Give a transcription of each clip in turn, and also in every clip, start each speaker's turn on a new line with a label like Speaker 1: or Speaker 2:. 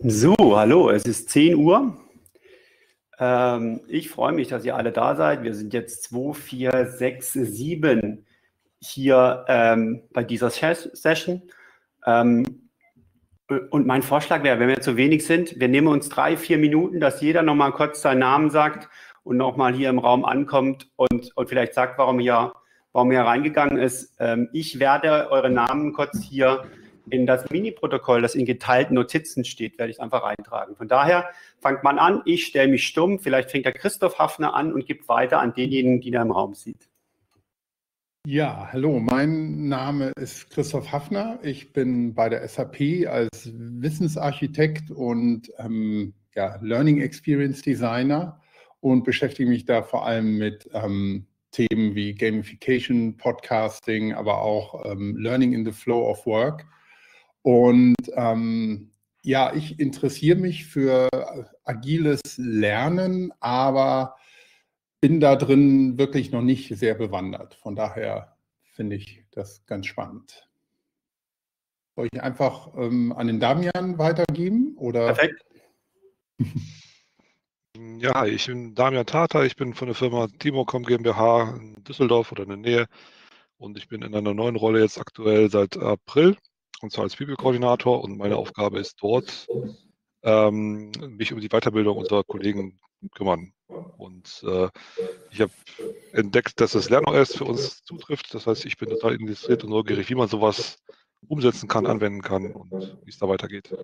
Speaker 1: So, hallo, es ist 10 Uhr. Ähm, ich freue mich, dass ihr alle da seid. Wir sind jetzt 2, 4, 6, 7 hier ähm, bei dieser Session. Ähm, und mein Vorschlag wäre, wenn wir zu wenig sind, wir nehmen uns drei, vier Minuten, dass jeder nochmal kurz seinen Namen sagt und nochmal hier im Raum ankommt und, und vielleicht sagt, warum er, warum er reingegangen ist. Ähm, ich werde eure Namen kurz hier in das Mini-Protokoll, das in geteilten Notizen steht, werde ich einfach eintragen. Von daher fangt man an, ich stelle mich stumm, vielleicht fängt der Christoph Hafner an und gibt weiter an denjenigen, die er im Raum sieht.
Speaker 2: Ja, hallo, mein Name ist Christoph Hafner. Ich bin bei der SAP als Wissensarchitekt und ähm, ja, Learning Experience Designer und beschäftige mich da vor allem mit ähm, Themen wie Gamification, Podcasting, aber auch ähm, Learning in the Flow of Work. Und ähm, ja, ich interessiere mich für agiles Lernen, aber bin da drin wirklich noch nicht sehr bewandert. Von daher finde ich das ganz spannend. Soll ich einfach ähm, an den Damian weitergeben? Oder? Perfekt.
Speaker 3: Ja, ich bin Damian Tata, ich bin von der Firma Timocom GmbH in Düsseldorf oder in der Nähe und ich bin in einer neuen Rolle jetzt aktuell seit April und zwar als People-Koordinator und meine Aufgabe ist dort, ähm, mich um die Weiterbildung unserer Kollegen kümmern. Und äh, ich habe entdeckt, dass das LernOS für uns zutrifft. Das heißt, ich bin total interessiert und neugierig, wie man sowas umsetzen kann, anwenden kann und wie es da weitergeht.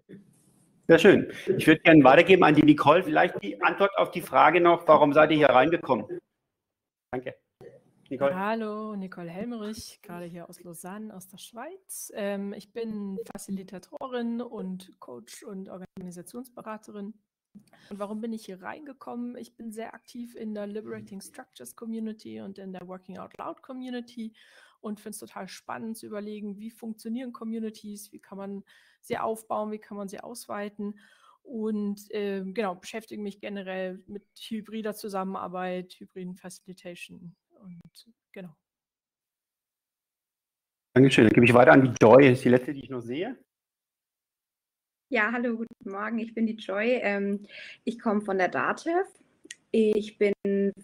Speaker 1: Sehr schön. Ich würde gerne weitergeben an die Nicole. Vielleicht die Antwort auf die Frage noch, warum seid ihr hier reingekommen? Danke.
Speaker 4: Nicole. Hallo, Nicole Helmerich, gerade hier aus Lausanne, aus der Schweiz. Ähm, ich bin Facilitatorin und Coach und Organisationsberaterin. Und warum bin ich hier reingekommen? Ich bin sehr aktiv in der Liberating Structures Community und in der Working Out Loud Community und finde es total spannend zu überlegen, wie funktionieren Communities, wie kann man sie aufbauen, wie kann man sie ausweiten und äh, genau, beschäftige mich generell mit hybrider Zusammenarbeit, hybriden Facilitation und genau.
Speaker 1: Dankeschön. Dann gebe ich weiter an die Joy. Das ist die letzte, die ich noch sehe.
Speaker 5: Ja, hallo, guten Morgen. Ich bin die Joy. Ähm, ich komme von der DATEV. Ich bin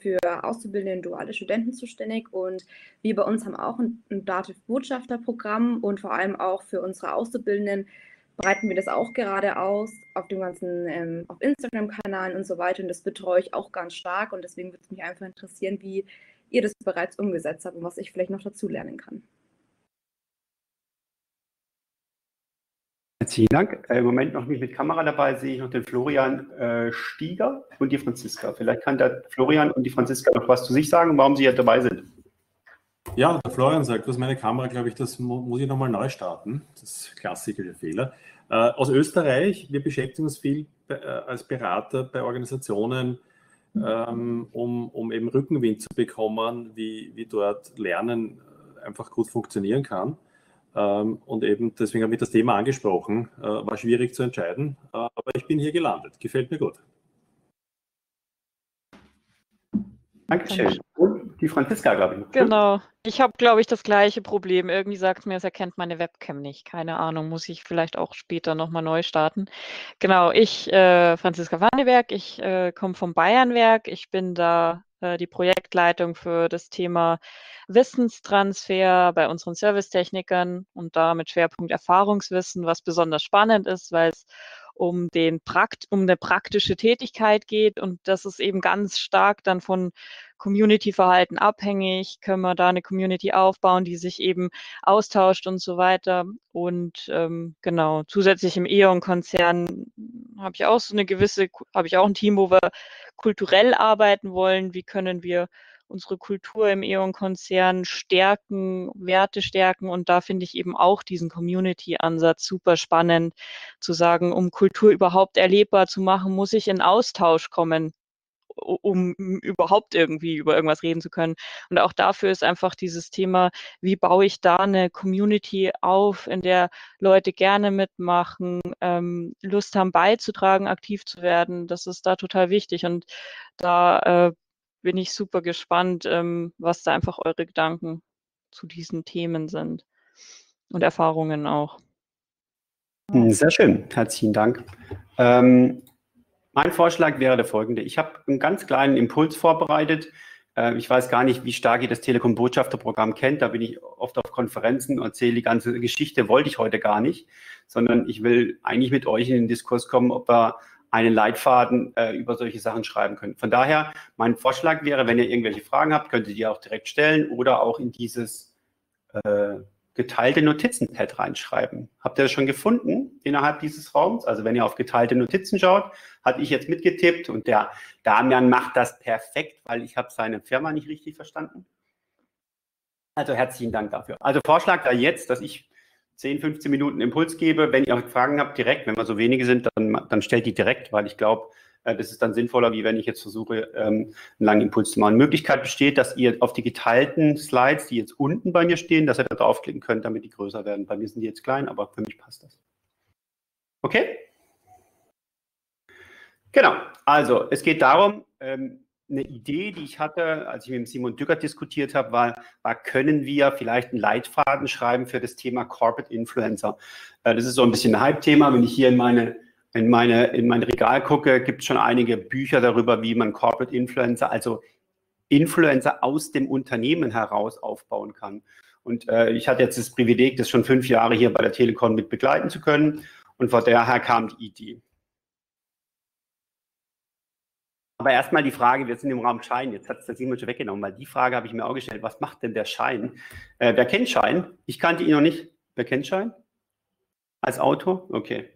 Speaker 5: für Auszubildende und duale Studenten zuständig und wir bei uns haben auch ein, ein DATEV-Botschafterprogramm und vor allem auch für unsere Auszubildenden breiten wir das auch gerade aus auf dem ganzen, ähm, auf Instagram-Kanalen und so weiter und das betreue ich auch ganz stark und deswegen würde es mich einfach interessieren, wie ihr das bereits umgesetzt habt und was ich vielleicht noch dazu lernen kann.
Speaker 1: Herzlichen Dank. Äh, Im Moment noch nicht mit Kamera dabei, sehe ich noch den Florian äh, Stieger und die Franziska. Vielleicht kann der Florian und die Franziska noch was zu sich sagen, warum sie hier dabei sind.
Speaker 6: Ja, der Florian sagt, dass meine Kamera, glaube ich, das mu muss ich nochmal neu starten. Das ist klassischer Fehler. Äh, aus Österreich, wir beschäftigen uns viel bei, äh, als Berater bei Organisationen, ähm, um, um eben Rückenwind zu bekommen, wie, wie dort Lernen einfach gut funktionieren kann. Ähm, und eben deswegen habe ich das Thema angesprochen. Äh, war schwierig zu entscheiden, äh, aber ich bin hier gelandet. Gefällt mir gut.
Speaker 1: Dankeschön. Und die Franziska, glaube ich.
Speaker 7: Genau. Ich habe, glaube ich, das gleiche Problem. Irgendwie sagt mir, es erkennt meine Webcam nicht. Keine Ahnung, muss ich vielleicht auch später nochmal neu starten. Genau, ich, äh, Franziska Wanneberg, ich äh, komme vom Bayernwerk. Ich bin da äh, die Projektleitung für das Thema Wissenstransfer bei unseren Servicetechnikern und da mit Schwerpunkt Erfahrungswissen, was besonders spannend ist, weil es um, den Prakt um eine praktische Tätigkeit geht und das ist eben ganz stark dann von Community-Verhalten abhängig. Können wir da eine Community aufbauen, die sich eben austauscht und so weiter. Und ähm, genau, zusätzlich im E.ON-Konzern habe ich auch so eine gewisse, habe ich auch ein Team, wo wir kulturell arbeiten wollen. Wie können wir unsere Kultur im E.ON-Konzern stärken, Werte stärken. Und da finde ich eben auch diesen Community-Ansatz super spannend, zu sagen, um Kultur überhaupt erlebbar zu machen, muss ich in Austausch kommen um überhaupt irgendwie über irgendwas reden zu können. Und auch dafür ist einfach dieses Thema, wie baue ich da eine Community auf, in der Leute gerne mitmachen, ähm, Lust haben beizutragen, aktiv zu werden. Das ist da total wichtig. Und da äh, bin ich super gespannt, ähm, was da einfach eure Gedanken zu diesen Themen sind und Erfahrungen auch.
Speaker 1: Hm, sehr schön, herzlichen Dank. Ähm, mein Vorschlag wäre der folgende. Ich habe einen ganz kleinen Impuls vorbereitet. Äh, ich weiß gar nicht, wie stark ihr das Telekom-Botschafterprogramm kennt. Da bin ich oft auf Konferenzen und erzähle die ganze Geschichte. Wollte ich heute gar nicht, sondern ich will eigentlich mit euch in den Diskurs kommen, ob wir einen Leitfaden äh, über solche Sachen schreiben können. Von daher, mein Vorschlag wäre, wenn ihr irgendwelche Fragen habt, könnt ihr die auch direkt stellen oder auch in dieses äh, geteilte Notizen-Pad reinschreiben. Habt ihr das schon gefunden innerhalb dieses Raums? Also wenn ihr auf geteilte Notizen schaut, hatte ich jetzt mitgetippt und der Damian macht das perfekt, weil ich habe seine Firma nicht richtig verstanden. Also herzlichen Dank dafür. Also Vorschlag da jetzt, dass ich 10, 15 Minuten Impuls gebe. Wenn ihr Fragen habt, direkt. Wenn wir so wenige sind, dann, dann stellt die direkt, weil ich glaube, äh, das ist dann sinnvoller, wie wenn ich jetzt versuche, ähm, einen langen Impuls zu machen. Möglichkeit besteht, dass ihr auf die geteilten Slides, die jetzt unten bei mir stehen, dass ihr da draufklicken könnt, damit die größer werden. Bei mir sind die jetzt klein, aber für mich passt das. Okay? Genau. Also, es geht darum, ähm, eine Idee, die ich hatte, als ich mit Simon Dücker diskutiert habe, war, war, können wir vielleicht einen Leitfaden schreiben für das Thema Corporate Influencer? Äh, das ist so ein bisschen ein Hype-Thema. Wenn ich hier in meine, in meine, in mein Regal gucke, gibt es schon einige Bücher darüber, wie man Corporate Influencer, also Influencer aus dem Unternehmen heraus aufbauen kann. Und äh, ich hatte jetzt das Privileg, das schon fünf Jahre hier bei der Telekom mit begleiten zu können. Und von daher kam die Idee. Aber erstmal die Frage, wir sind im Raum Schein, jetzt hat es der Simon schon weggenommen, weil die Frage habe ich mir auch gestellt, was macht denn der Schein? Äh, wer kennt Schein? Ich kannte ihn noch nicht. Wer kennt Schein? Als Autor? Okay.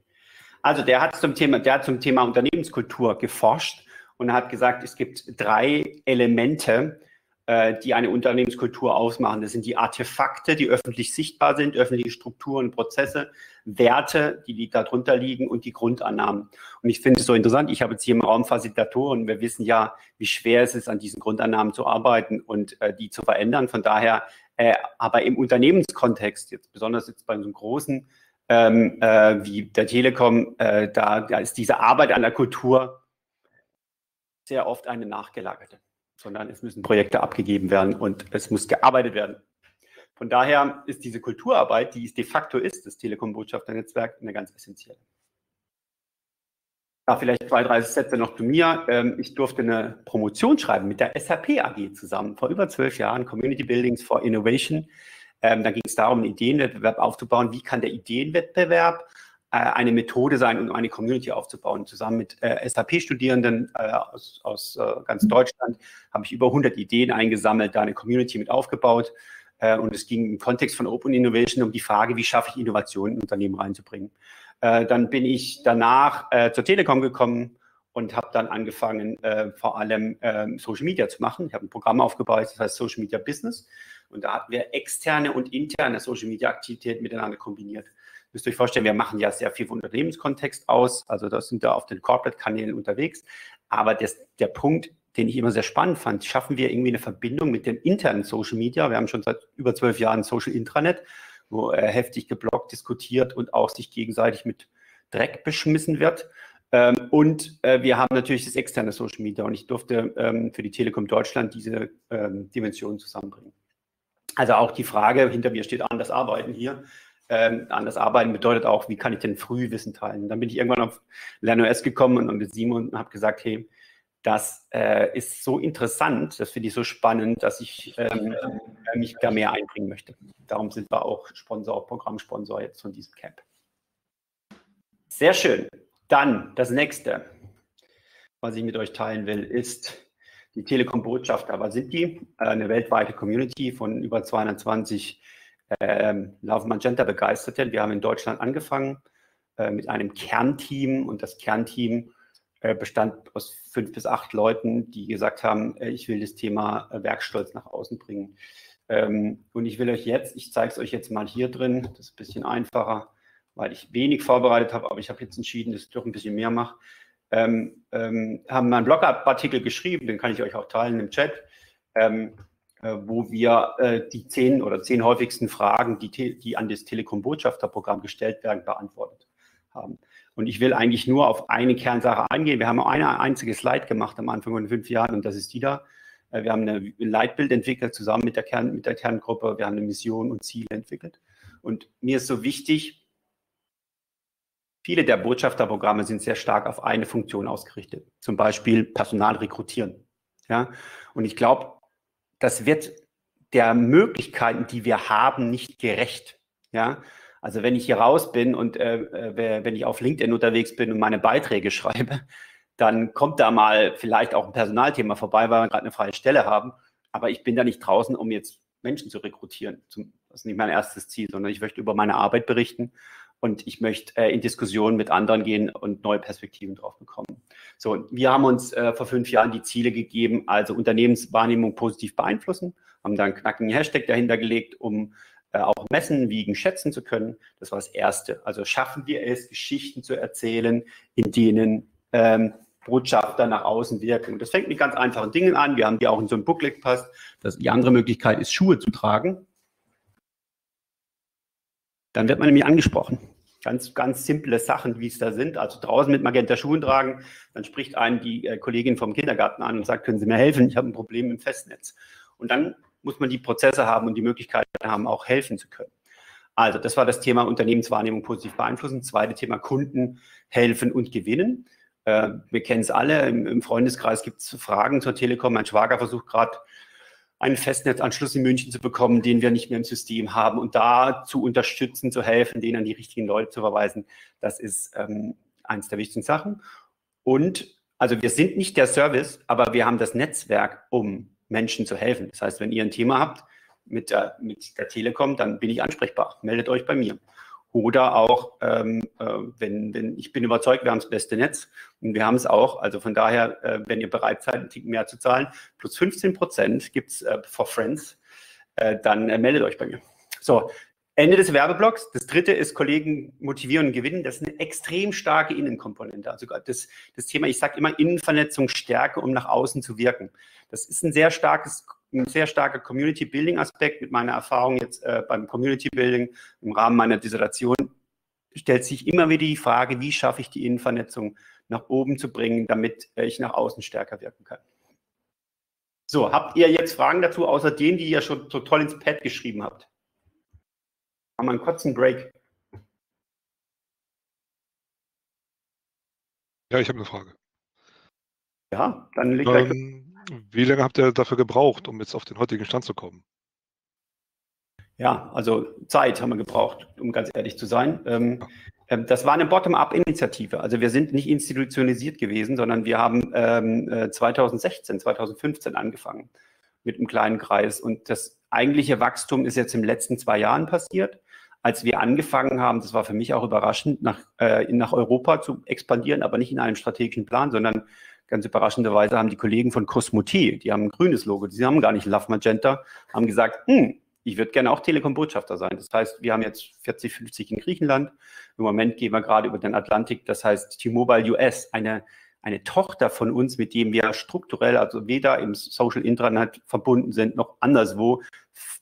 Speaker 1: Also der hat zum Thema, der hat zum Thema Unternehmenskultur geforscht und hat gesagt, es gibt drei Elemente, äh, die eine Unternehmenskultur ausmachen. Das sind die Artefakte, die öffentlich sichtbar sind, öffentliche Strukturen, Prozesse, Werte, die darunter liegen und die Grundannahmen. Und ich finde es so interessant, ich habe jetzt hier im Raum Facilitatoren, wir wissen ja, wie schwer es ist, an diesen Grundannahmen zu arbeiten und äh, die zu verändern. Von daher, äh, aber im Unternehmenskontext, jetzt besonders jetzt bei so einem großen ähm, äh, wie der Telekom, äh, da, da ist diese Arbeit an der Kultur sehr oft eine nachgelagerte sondern es müssen Projekte abgegeben werden und es muss gearbeitet werden. Von daher ist diese Kulturarbeit, die es de facto ist, das Telekom-Botschafternetzwerk, eine ganz essentielle. Ja, vielleicht zwei, drei Sätze noch zu mir. Ähm, ich durfte eine Promotion schreiben mit der SAP AG zusammen vor über zwölf Jahren, Community Buildings for Innovation. Ähm, da ging es darum, einen Ideenwettbewerb aufzubauen. Wie kann der Ideenwettbewerb eine Methode sein, um eine Community aufzubauen. Zusammen mit äh, SAP-Studierenden äh, aus, aus äh, ganz Deutschland habe ich über 100 Ideen eingesammelt, da eine Community mit aufgebaut. Äh, und es ging im Kontext von Open Innovation um die Frage, wie schaffe ich Innovation in Unternehmen reinzubringen. Äh, dann bin ich danach zur Telekom gekommen und habe dann angefangen, vor allem ähm, Social Media zu machen. Ich habe ein Programm aufgebaut, das heißt Social Media Business. Und da hatten wir externe und interne Social Media Aktivitäten miteinander kombiniert müsst ihr euch vorstellen, wir machen ja sehr viel vom Unternehmenskontext aus, also da sind wir auf den Corporate-Kanälen unterwegs. Aber das, der Punkt, den ich immer sehr spannend fand, schaffen wir irgendwie eine Verbindung mit dem internen Social Media. Wir haben schon seit über zwölf Jahren Social Intranet, wo äh, heftig geblockt, diskutiert und auch sich gegenseitig mit Dreck beschmissen wird. Ähm, und äh, wir haben natürlich das externe Social Media und ich durfte ähm, für die Telekom Deutschland diese ähm, Dimensionen zusammenbringen. Also auch die Frage, hinter mir steht anders arbeiten hier, ähm, anders arbeiten bedeutet auch, wie kann ich denn Frühwissen teilen? Dann bin ich irgendwann auf LernOS gekommen und mit Simon habe gesagt, hey, das äh, ist so interessant, das finde ich so spannend, dass ich ähm, äh, mich da mehr einbringen möchte. Darum sind wir auch Sponsor, Programmsponsor jetzt von diesem Camp. Sehr schön. Dann das nächste, was ich mit euch teilen will, ist die Telekom-Botschafter. Was sind die? Äh, eine weltweite Community von über 220 ähm, Love Magenta begeisterte. Wir haben in Deutschland angefangen äh, mit einem Kernteam und das Kernteam äh, bestand aus fünf bis acht Leuten, die gesagt haben, äh, ich will das Thema Werkstolz nach außen bringen. Ähm, und ich will euch jetzt, ich zeige es euch jetzt mal hier drin, das ist ein bisschen einfacher, weil ich wenig vorbereitet habe, aber ich habe jetzt entschieden, dass ich doch ein bisschen mehr mache. Ähm, ähm, haben einen Blogartikel geschrieben, den kann ich euch auch teilen im Chat. Ähm, äh, wo wir äh, die zehn oder zehn häufigsten Fragen, die, die an das Telekom-Botschafterprogramm gestellt werden, beantwortet haben. Und ich will eigentlich nur auf eine Kernsache eingehen. Wir haben eine einzige Slide gemacht am Anfang von fünf Jahren und das ist die da. Äh, wir haben ein Leitbild entwickelt zusammen mit der, Kern, mit der Kerngruppe. Wir haben eine Mission und Ziele entwickelt. Und mir ist so wichtig, Viele der Botschafterprogramme sind sehr stark auf eine Funktion ausgerichtet, zum Beispiel Personal rekrutieren. Ja? Und ich glaube, das wird der Möglichkeiten, die wir haben, nicht gerecht. Ja? Also wenn ich hier raus bin und äh, äh wenn ich auf LinkedIn unterwegs bin und meine Beiträge schreibe, dann kommt da mal vielleicht auch ein Personalthema vorbei, weil wir gerade eine freie Stelle haben. Aber ich bin da nicht draußen, um jetzt Menschen zu rekrutieren. Das ist nicht mein erstes Ziel, sondern ich möchte über meine Arbeit berichten und ich möchte äh, in Diskussionen mit anderen gehen und neue Perspektiven drauf bekommen. So, wir haben uns äh, vor fünf Jahren die Ziele gegeben, also Unternehmenswahrnehmung positiv beeinflussen, haben da einen knackigen Hashtag dahinter gelegt, um äh, auch messen, wiegen, schätzen zu können. Das war das Erste. Also schaffen wir es, Geschichten zu erzählen, in denen ähm, Botschafter nach außen wirken. Und das fängt mit ganz einfachen Dingen an. Wir haben die auch in so ein Booklet gepasst. Die andere Möglichkeit ist, Schuhe zu tragen. Dann wird man nämlich angesprochen. Ganz, ganz simple Sachen, wie es da sind. Also draußen mit Magenta Schuhen tragen. Dann spricht einen die äh, Kollegin vom Kindergarten an und sagt, können Sie mir helfen? Ich habe ein Problem im Festnetz. Und dann muss man die Prozesse haben und die Möglichkeiten haben, auch helfen zu können. Also das war das Thema Unternehmenswahrnehmung positiv beeinflussen. Zweite Thema Kunden helfen und gewinnen. Äh, wir kennen es alle, im, im Freundeskreis gibt es Fragen zur Telekom. Mein Schwager versucht gerade einen Festnetzanschluss in München zu bekommen, den wir nicht mehr im System haben und da zu unterstützen, zu helfen, denen an die richtigen Leute zu verweisen. Das ist ähm, eines der wichtigsten Sachen. Und also wir sind nicht der Service, aber wir haben das Netzwerk, um Menschen zu helfen. Das heißt, wenn ihr ein Thema habt mit der, mit der Telekom, dann bin ich ansprechbar. Meldet euch bei mir. Oder auch, ähm, äh, wenn, wenn ich bin überzeugt, wir haben das beste Netz und wir haben es auch. Also von daher, äh, wenn ihr bereit seid, ein Tick mehr zu zahlen, plus 15 Prozent gibt es äh, for Friends, äh, dann äh, meldet euch bei mir. So, Ende des Werbeblocks. Das dritte ist Kollegen motivieren und gewinnen. Das ist eine extrem starke Innenkomponente. Also das, das Thema, ich sage immer Innenvernetzung Stärke, um nach außen zu wirken. Das ist ein sehr starkes ein sehr starker Community Building Aspekt mit meiner Erfahrung jetzt äh, beim Community Building im Rahmen meiner Dissertation stellt sich immer wieder die Frage, wie schaffe ich die Innenvernetzung nach oben zu bringen, damit äh, ich nach außen stärker wirken kann. So, habt ihr jetzt Fragen dazu, außer denen, die ihr schon so toll ins Pad geschrieben habt? Haben wir einen kurzen Break?
Speaker 3: Ja, ich habe eine Frage.
Speaker 1: Ja, dann leg
Speaker 3: ähm, wie lange habt ihr dafür gebraucht, um jetzt auf den heutigen Stand zu kommen?
Speaker 1: Ja, also Zeit haben wir gebraucht, um ganz ehrlich zu sein. Ähm, ähm, das war eine Bottom-up-Initiative. Also wir sind nicht institutionalisiert gewesen, sondern wir haben ähm, 2016, äh, 2015 angefangen mit einem kleinen Kreis. Und das eigentliche Wachstum ist jetzt in den letzten zwei Jahren passiert. Als wir angefangen haben, das war für mich auch überraschend, nach, äh, nach Europa zu expandieren, aber nicht in einem strategischen Plan, sondern ganz überraschenderweise haben die Kollegen von Cosmoti, die haben ein grünes Logo, die haben gar nicht Love Magenta, haben gesagt, hm, ich würde gerne auch Telekom-Botschafter sein. Das heißt, wir haben jetzt 40, 50 in Griechenland. Im Moment gehen wir gerade über den Atlantik. Das heißt, T-Mobile US, eine, eine Tochter von uns, mit dem wir strukturell, also weder im Social Intranet verbunden sind, noch anderswo.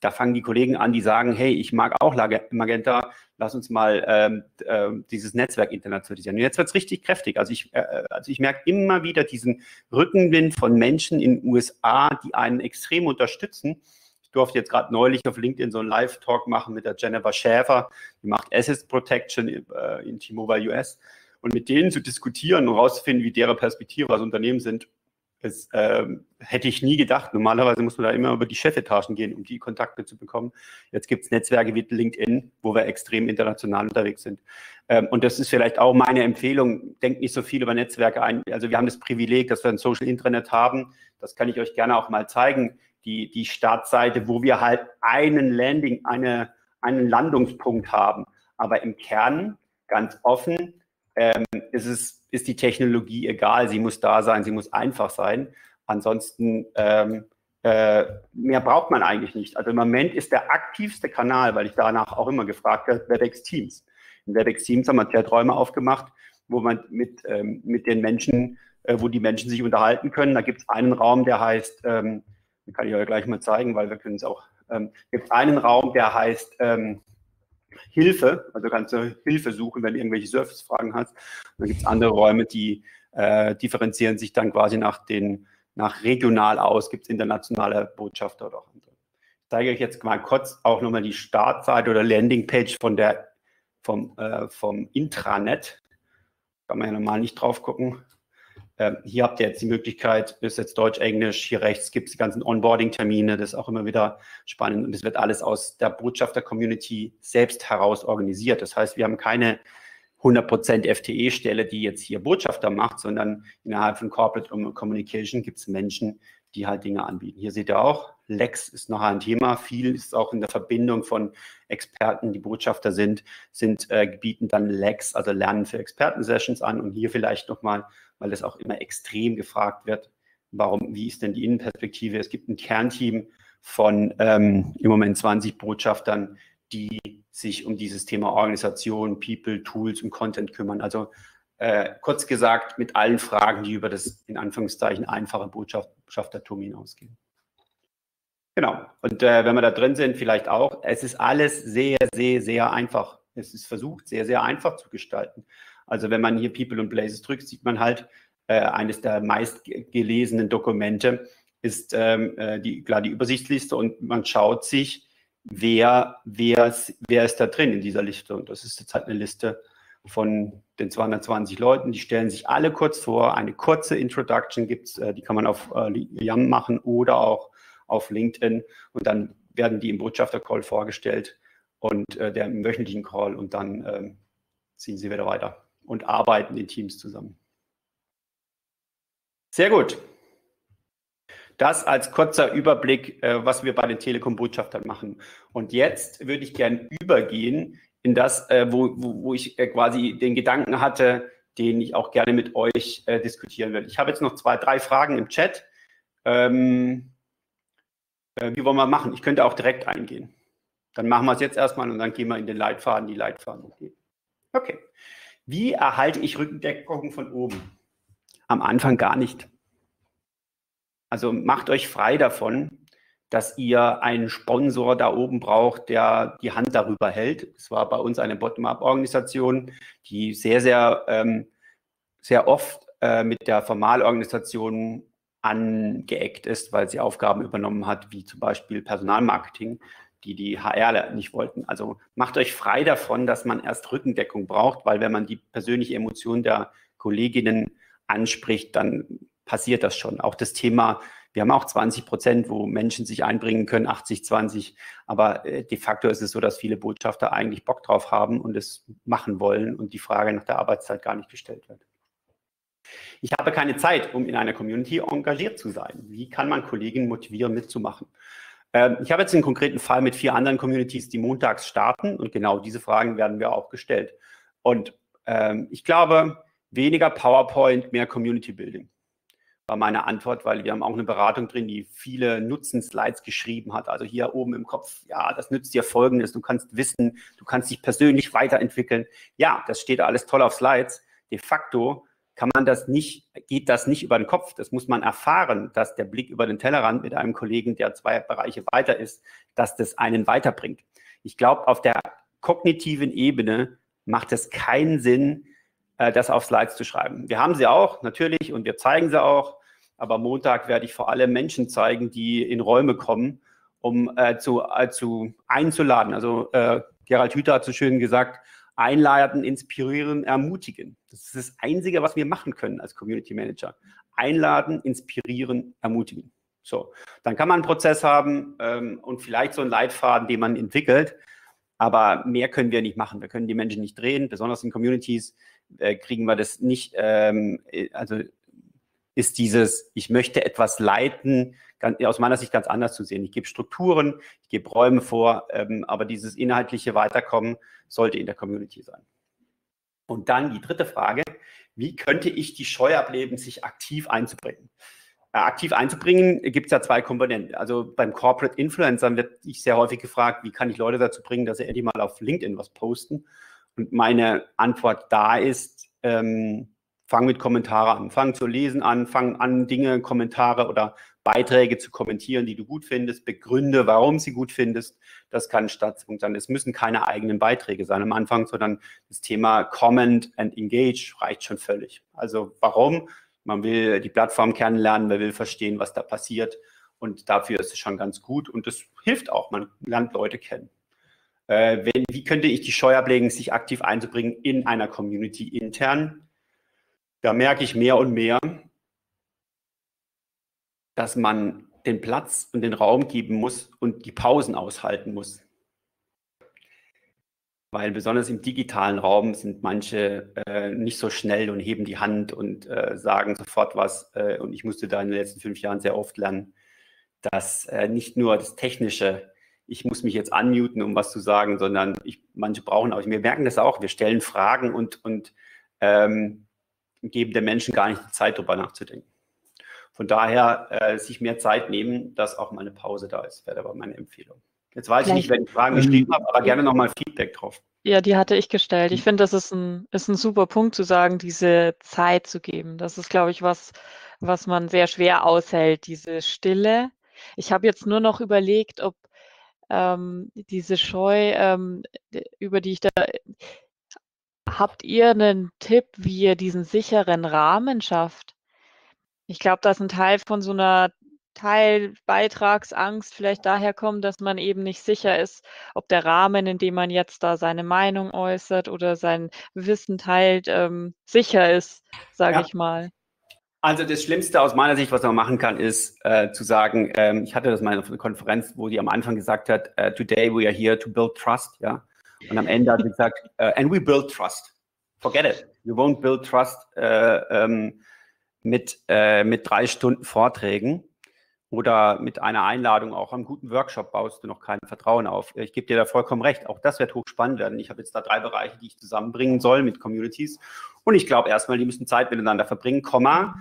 Speaker 1: Da fangen die Kollegen an, die sagen, hey, ich mag auch Magenta, lass uns mal ähm, äh, dieses Netzwerk internationalisieren. Und jetzt wird es richtig kräftig. Also ich, äh, also ich merke immer wieder diesen Rückenwind von Menschen in den USA, die einen extrem unterstützen. Ich durfte jetzt gerade neulich auf LinkedIn so einen Live-Talk machen mit der Jennifer Schäfer, die macht Asset Protection äh, in T-Mobile US. Und mit denen zu diskutieren und herauszufinden, wie deren Perspektive als Unternehmen sind, das ähm, hätte ich nie gedacht. Normalerweise muss man da immer über die Chefetagen gehen, um die Kontakte zu bekommen. Jetzt gibt es Netzwerke wie LinkedIn, wo wir extrem international unterwegs sind. Ähm, und das ist vielleicht auch meine Empfehlung. Denkt nicht so viel über Netzwerke ein. Also wir haben das Privileg, dass wir ein Social Intranet haben. Das kann ich euch gerne auch mal zeigen. Die, die Startseite, wo wir halt einen Landing, eine, einen Landungspunkt haben. Aber im Kern ganz offen ähm, ist, es, ist die Technologie egal. Sie muss da sein, sie muss einfach sein. Ansonsten ähm, äh, mehr braucht man eigentlich nicht. Also im Moment ist der aktivste Kanal, weil ich danach auch immer gefragt habe, WebEx Teams. In WebEx Teams haben wir Chaträume aufgemacht, wo man mit, ähm, mit den Menschen, äh, wo die Menschen sich unterhalten können. Da gibt es einen Raum, der heißt, ähm, kann ich euch gleich mal zeigen, weil wir können es auch, ähm, gibt einen Raum, der heißt ähm, Hilfe, also kannst du Hilfe suchen, wenn du irgendwelche Service-Fragen hast. dann gibt es andere Räume, die äh, differenzieren sich dann quasi nach den nach regional aus, gibt es internationale Botschafter oder auch andere. Ich zeige euch jetzt mal kurz auch nochmal die Startseite oder Landingpage von der, vom, äh, vom Intranet. kann man ja normal nicht drauf gucken. Ähm, hier habt ihr jetzt die Möglichkeit, ist jetzt Deutsch, Englisch, hier rechts gibt es die ganzen Onboarding-Termine, das ist auch immer wieder spannend und es wird alles aus der Botschafter-Community selbst heraus organisiert. Das heißt, wir haben keine 100% FTE-Stelle, die jetzt hier Botschafter macht, sondern innerhalb von Corporate Communication gibt es Menschen, die halt Dinge anbieten. Hier seht ihr auch, Lex ist noch ein Thema. Viel ist auch in der Verbindung von Experten, die Botschafter sind, sind äh, bieten dann Lex, also Lernen für Experten-Sessions an. Und hier vielleicht nochmal, weil das auch immer extrem gefragt wird, warum, wie ist denn die Innenperspektive? Es gibt ein Kernteam von ähm, im Moment 20 Botschaftern, die sich um dieses Thema Organisation, People, Tools und Content kümmern. Also äh, kurz gesagt, mit allen Fragen, die über das in Anführungszeichen einfache Botschaftertum hinausgehen. Genau. Und äh, wenn wir da drin sind, vielleicht auch, es ist alles sehr, sehr, sehr einfach. Es ist versucht, sehr, sehr einfach zu gestalten. Also wenn man hier People und Places drückt, sieht man halt, äh, eines der meistgelesenen Dokumente ist ähm, äh, die, klar die Übersichtsliste und man schaut sich, wer, wer, wer ist da drin in dieser Liste. Und das ist jetzt halt eine Liste von den 220 Leuten. Die stellen sich alle kurz vor. Eine kurze Introduction gibt es, äh, die kann man auf äh, Yam machen oder auch auf LinkedIn. Und dann werden die im Botschafter-Call vorgestellt und äh, der im wöchentlichen Call und dann ähm, ziehen sie wieder weiter und arbeiten in Teams zusammen. Sehr gut. Das als kurzer Überblick, äh, was wir bei den Telekom-Botschaftern machen. Und jetzt würde ich gerne übergehen in das, äh, wo, wo, wo, ich äh, quasi den Gedanken hatte, den ich auch gerne mit euch äh, diskutieren will. Ich habe jetzt noch zwei, drei Fragen im Chat. Ähm, äh, wie wollen wir machen? Ich könnte auch direkt eingehen. Dann machen wir es jetzt erstmal und dann gehen wir in den Leitfaden, die Leitfaden. Okay. Wie erhalte ich Rückendeckung von oben? Am Anfang gar nicht. Also macht euch frei davon, dass ihr einen Sponsor da oben braucht, der die Hand darüber hält. Es war bei uns eine Bottom-up-Organisation, die sehr, sehr, ähm, sehr oft äh, mit der Formalorganisation angeeckt ist, weil sie Aufgaben übernommen hat, wie zum Beispiel Personalmarketing, die die HR nicht wollten. Also macht euch frei davon, dass man erst Rückendeckung braucht, weil wenn man die persönliche Emotion der Kolleginnen anspricht, dann passiert das schon. Auch das Thema wir haben auch 20 Prozent, wo Menschen sich einbringen können, 80, 20. Aber äh, de facto ist es so, dass viele Botschafter eigentlich Bock drauf haben und es machen wollen und die Frage nach der Arbeitszeit gar nicht gestellt wird. Ich habe keine Zeit, um in einer Community engagiert zu sein. Wie kann man Kollegen motivieren, mitzumachen? Ähm, ich habe jetzt einen konkreten Fall mit vier anderen Communities, die montags starten und genau diese Fragen werden wir auch gestellt. Und ähm, ich glaube, weniger PowerPoint, mehr Community Building war meine Antwort, weil wir haben auch eine Beratung drin, die viele Nutzenslides geschrieben hat. Also hier oben im Kopf, ja, das nützt dir Folgendes, du kannst wissen, du kannst dich persönlich weiterentwickeln. Ja, das steht alles toll auf Slides. De facto kann man das nicht, geht das nicht über den Kopf. Das muss man erfahren, dass der Blick über den Tellerrand mit einem Kollegen, der zwei Bereiche weiter ist, dass das einen weiterbringt. Ich glaube, auf der kognitiven Ebene macht es keinen Sinn, äh, das auf Slides zu schreiben. Wir haben sie auch, natürlich, und wir zeigen sie auch. Aber Montag werde ich vor allem Menschen zeigen, die in Räume kommen, um äh, zu, äh, zu einzuladen. Also äh, Gerald Hüther hat so schön gesagt, einladen, inspirieren, ermutigen. Das ist das Einzige, was wir machen können als Community Manager. Einladen, inspirieren, ermutigen. So, dann kann man einen Prozess haben ähm, und vielleicht so einen Leitfaden, den man entwickelt. Aber mehr können wir nicht machen. Wir können die Menschen nicht drehen, besonders in Communities äh, kriegen wir das nicht, ähm, äh, also ist dieses, ich möchte etwas leiten, ganz, aus meiner Sicht ganz anders zu sehen. Ich gebe Strukturen, ich gebe Räume vor, ähm, aber dieses inhaltliche Weiterkommen sollte in der Community sein. Und dann die dritte Frage, wie könnte ich die Scheu ableben, sich aktiv einzubringen? Äh, aktiv einzubringen gibt es ja zwei Komponenten. Also beim Corporate Influencern wird ich sehr häufig gefragt, wie kann ich Leute dazu bringen, dass sie endlich mal auf LinkedIn was posten? Und meine Antwort da ist, ähm, fang mit Kommentare an, fang zu lesen an, fang an, Dinge, Kommentare oder Beiträge zu kommentieren, die du gut findest, begründe, warum sie gut findest. Das kann Startpunkt sein. Es müssen keine eigenen Beiträge sein am Anfang, sondern das Thema Comment and Engage reicht schon völlig. Also warum? Man will die Plattform kennenlernen, man will verstehen, was da passiert. Und dafür ist es schon ganz gut und es hilft auch, man lernt Leute kennen. Äh, wenn, wie könnte ich die Scheu ablegen, sich aktiv einzubringen in einer Community intern? da merke ich mehr und mehr, dass man den Platz und den Raum geben muss und die Pausen aushalten muss. Weil besonders im digitalen Raum sind manche äh, nicht so schnell und heben die Hand und äh, sagen sofort was. Äh, und ich musste da in den letzten fünf Jahren sehr oft lernen, dass äh, nicht nur das Technische, ich muss mich jetzt unmuten, um was zu sagen, sondern ich, manche brauchen auch, wir merken das auch, wir stellen Fragen und, und ähm, geben den Menschen gar nicht die Zeit, darüber nachzudenken. Von daher äh, sich mehr Zeit nehmen, dass auch mal eine Pause da ist, wäre aber meine Empfehlung. Jetzt weiß ich nicht, wenn ich Fragen geschrieben habe, aber gerne nochmal Feedback drauf.
Speaker 7: Ja, die hatte ich gestellt. Ich finde, das ist ein, ist ein super Punkt zu sagen, diese Zeit zu geben. Das ist, glaube ich, was, was man sehr schwer aushält, diese Stille. Ich habe jetzt nur noch überlegt, ob ähm, diese Scheu, ähm, über die ich da, habt ihr einen Tipp, wie ihr diesen sicheren Rahmen schafft? Ich glaube, dass ein Teil von so einer Teilbeitragsangst vielleicht daher kommt, dass man eben nicht sicher ist, ob der Rahmen, in dem man jetzt da seine Meinung äußert oder sein Wissen teilt, ähm, sicher ist, sage
Speaker 1: Ja.
Speaker 7: ich mal.
Speaker 1: Also das Schlimmste aus meiner Sicht, was man machen kann, ist äh, zu sagen, ähm, ich hatte das mal auf einer Konferenz, wo die am Anfang gesagt hat, äh, today we are here to build trust, ja. Und am Ende hat sie gesagt, äh, and we build trust. Forget it. You won't build trust äh, ähm, mit, äh, mit drei Stunden Vorträgen oder mit einer Einladung auch am guten Workshop baust du noch kein Vertrauen auf. Ich gebe dir da vollkommen recht. Auch das wird hochspannend werden. Ich habe jetzt da drei Bereiche, die ich zusammenbringen soll mit Communities. Und ich glaube erstmal, die müssen Zeit miteinander verbringen, Komma.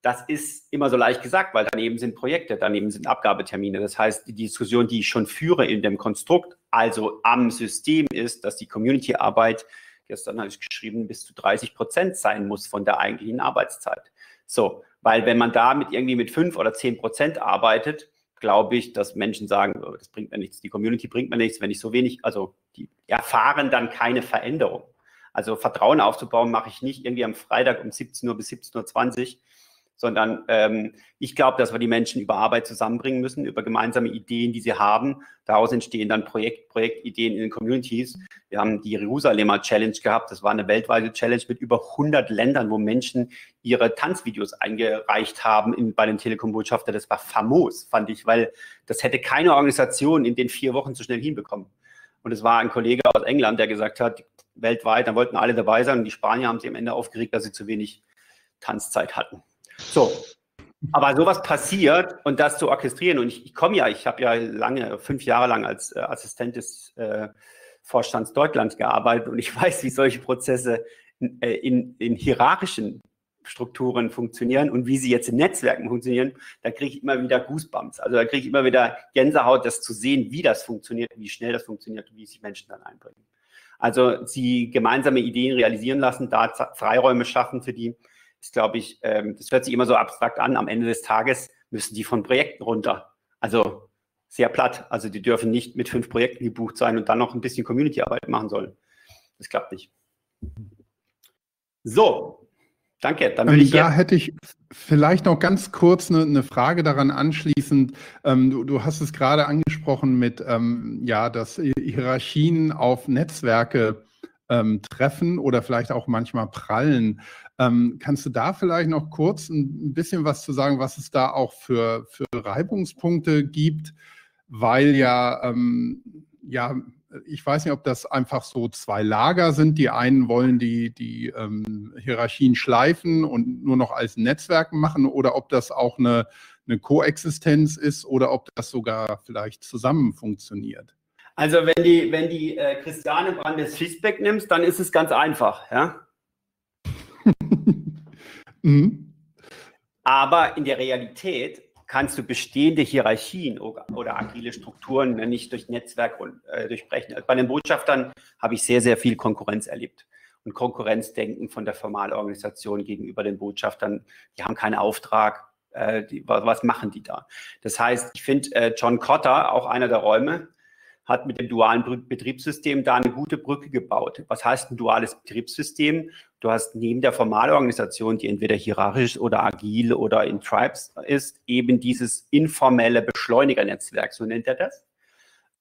Speaker 1: Das ist immer so leicht gesagt, weil daneben sind Projekte, daneben sind Abgabetermine. Das heißt, die Diskussion, die ich schon führe in dem Konstrukt, also am System ist, dass die Community-Arbeit, gestern habe ich geschrieben, bis zu 30 Prozent sein muss von der eigentlichen Arbeitszeit. So, weil wenn man da mit irgendwie mit fünf oder zehn Prozent arbeitet, glaube ich, dass Menschen sagen, oh, das bringt mir nichts, die Community bringt mir nichts, wenn ich so wenig, also die erfahren dann keine Veränderung. Also Vertrauen aufzubauen mache ich nicht irgendwie am Freitag um 17 Uhr bis 17.20 Uhr, sondern ähm, ich glaube, dass wir die Menschen über Arbeit zusammenbringen müssen, über gemeinsame Ideen, die sie haben. Daraus entstehen dann Projekt, Projektideen in den Communities. Wir haben die Jerusalemer Challenge gehabt. Das war eine weltweite Challenge mit über 100 Ländern, wo Menschen ihre Tanzvideos eingereicht haben in, bei den Telekom-Botschafter. Das war famos, fand ich, weil das hätte keine Organisation in den vier Wochen so schnell hinbekommen. Und es war ein Kollege aus England, der gesagt hat, weltweit, da wollten alle dabei sein und die Spanier haben sich am Ende aufgeregt, dass sie zu wenig Tanzzeit hatten. So, aber sowas passiert und das zu orchestrieren. Und ich, ich komme ja, ich habe ja lange, fünf Jahre lang als äh, Assistent des äh, Vorstands Deutschland gearbeitet. Und ich weiß, wie solche Prozesse in, äh, in, in hierarchischen Strukturen funktionieren und wie sie jetzt in Netzwerken funktionieren, da kriege ich immer wieder Goosebumps. Also da kriege ich immer wieder Gänsehaut, das zu sehen, wie das funktioniert, wie schnell das funktioniert und wie sich Menschen dann einbringen. Also sie gemeinsame Ideen realisieren lassen, da Freiräume schaffen für die, ist, glaube ich, ähm, das hört sich immer so abstrakt an. Am Ende des Tages müssen die von Projekten runter. Also sehr platt. Also die dürfen nicht mit fünf Projekten gebucht sein und dann noch ein bisschen Community-Arbeit machen sollen. Das klappt nicht. So, danke. Dann würde
Speaker 2: Ähm,
Speaker 1: ich
Speaker 2: da hätte ich vielleicht noch ganz kurz eine, eine Frage daran anschließend. Ähm, du, du hast es gerade angesprochen mit, ähm, ja, dass Hierarchien auf Netzwerke ähm, treffen oder vielleicht auch manchmal prallen. Ähm, kannst du da vielleicht noch kurz ein bisschen was zu sagen, was es da auch für, für Reibungspunkte gibt? Weil ja, ähm, ja, ich weiß nicht, ob das einfach so zwei Lager sind. Die einen wollen die, die ähm, Hierarchien schleifen und nur noch als Netzwerk machen oder ob das auch eine, eine Koexistenz ist oder ob das sogar vielleicht zusammen funktioniert.
Speaker 1: Also wenn die, wenn die äh, Christiane Brandes Feedback nimmst, dann ist es ganz einfach, ja.
Speaker 2: Mhm.
Speaker 1: Aber in der Realität kannst du bestehende Hierarchien oder, oder agile Strukturen nicht durch Netzwerk und, äh, durchbrechen. Also bei den Botschaftern habe ich sehr, sehr viel Konkurrenz erlebt. Und Konkurrenzdenken von der Formalorganisation gegenüber den Botschaftern, die haben keinen Auftrag. Äh, die, was, was machen die da? Das heißt, ich finde, äh, John Cotter, auch einer der Räume, hat mit dem dualen Betriebssystem da eine gute Brücke gebaut. Was heißt ein duales Betriebssystem? Du hast neben der Formalorganisation, die entweder hierarchisch oder agil oder in Tribes ist, eben dieses informelle Beschleunigernetzwerk, so nennt er das.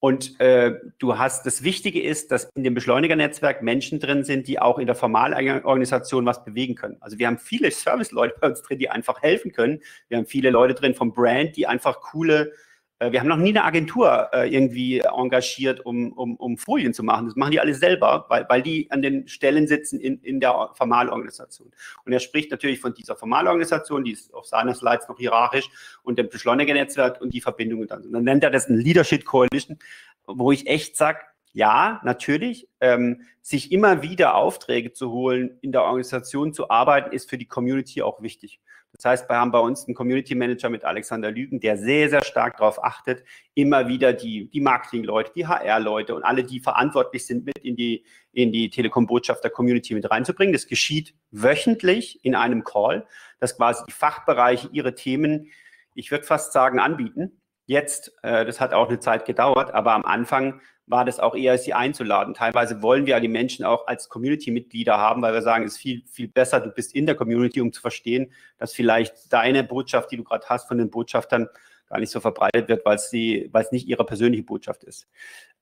Speaker 1: Und äh, du hast, das Wichtige ist, dass in dem Beschleunigernetzwerk Menschen drin sind, die auch in der Formalorganisation was bewegen können. Also wir haben viele Service-Leute bei uns drin, die einfach helfen können. Wir haben viele Leute drin vom Brand, die einfach coole wir haben noch nie eine Agentur äh, irgendwie engagiert, um, um, um Folien zu machen. Das machen die alle selber, weil, weil die an den Stellen sitzen in, in der Formalorganisation. Und er spricht natürlich von dieser Formalorganisation, die ist auf seiner Slides noch hierarchisch, und dem Beschleunigernetzwerk und die Verbindungen dann. Und dann nennt er das ein Leadership Coalition, wo ich echt sage, ja, natürlich, ähm, sich immer wieder Aufträge zu holen, in der Organisation zu arbeiten, ist für die Community auch wichtig. Das heißt, wir haben bei uns einen Community Manager mit Alexander Lügen, der sehr, sehr stark darauf achtet, immer wieder die, die Marketing-Leute, die HR-Leute und alle, die verantwortlich sind, mit in die, in die Telekom-Botschaft der Community mit reinzubringen. Das geschieht wöchentlich in einem Call, dass quasi die Fachbereiche ihre Themen, ich würde fast sagen, anbieten. Jetzt, äh, das hat auch eine Zeit gedauert, aber am Anfang war das auch eher, sie einzuladen. Teilweise wollen wir die Menschen auch als Community-Mitglieder haben, weil wir sagen, es ist viel, viel besser, du bist in der Community, um zu verstehen, dass vielleicht deine Botschaft, die du gerade hast, von den Botschaftern gar nicht so verbreitet wird, weil es, nicht ihre persönliche Botschaft ist.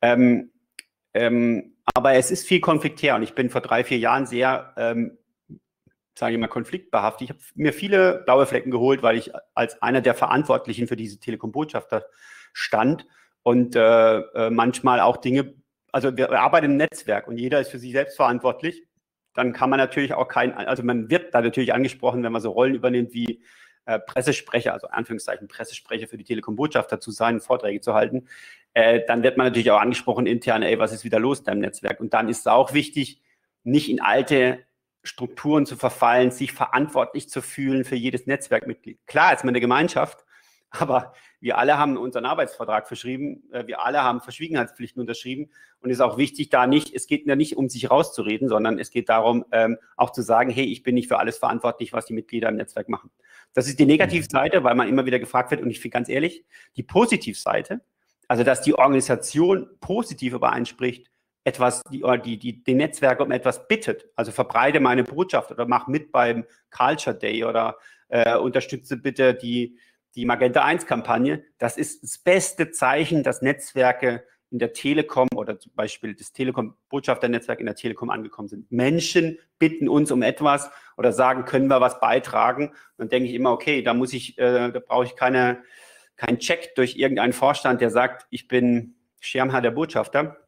Speaker 1: Ähm, ähm, aber es ist viel konfliktär und ich bin vor drei, vier Jahren sehr, ähm, sage ich mal, konfliktbehaftet. Ich habe mir viele blaue Flecken geholt, weil ich als einer der Verantwortlichen für diese Telekom-Botschafter stand und äh, äh, manchmal auch Dinge, also wir arbeiten im Netzwerk und jeder ist für sich selbst verantwortlich. Dann kann man natürlich auch kein, also man wird da natürlich angesprochen, wenn man so Rollen übernimmt wie äh, Pressesprecher, also Anführungszeichen Pressesprecher für die Telekom-Botschafter zu sein, Vorträge zu halten, äh, dann wird man natürlich auch angesprochen intern, ey, was ist wieder los in deinem Netzwerk? Und dann ist es auch wichtig, nicht in alte Strukturen zu verfallen, sich verantwortlich zu fühlen für jedes Netzwerkmitglied. Klar ist man eine Gemeinschaft, aber wir alle haben unseren Arbeitsvertrag verschrieben, äh, wir alle haben Verschwiegenheitspflichten unterschrieben. Und es ist auch wichtig, da nicht, es geht ja nicht um sich rauszureden, sondern es geht darum, ähm, auch zu sagen, hey, ich bin nicht für alles verantwortlich, was die Mitglieder im Netzwerk machen. Das ist die Negativseite, weil man immer wieder gefragt wird. Und ich finde ganz ehrlich, die Positivseite, also dass die Organisation positiv über einen spricht, etwas, die, die, die, die Netzwerke um etwas bittet, also verbreite meine Botschaft oder mach mit beim Culture Day oder äh, unterstütze bitte die, die Magenta 1-Kampagne, das ist das beste Zeichen, dass Netzwerke in der Telekom oder zum Beispiel das Telekom-Botschafternetzwerk in der Telekom angekommen sind. Menschen bitten uns um etwas oder sagen, können wir was beitragen? dann denke ich immer, okay, da muss ich, äh, da brauche ich keine, keinen Check durch irgendeinen Vorstand, der sagt, ich bin Schirmherr der Botschafter.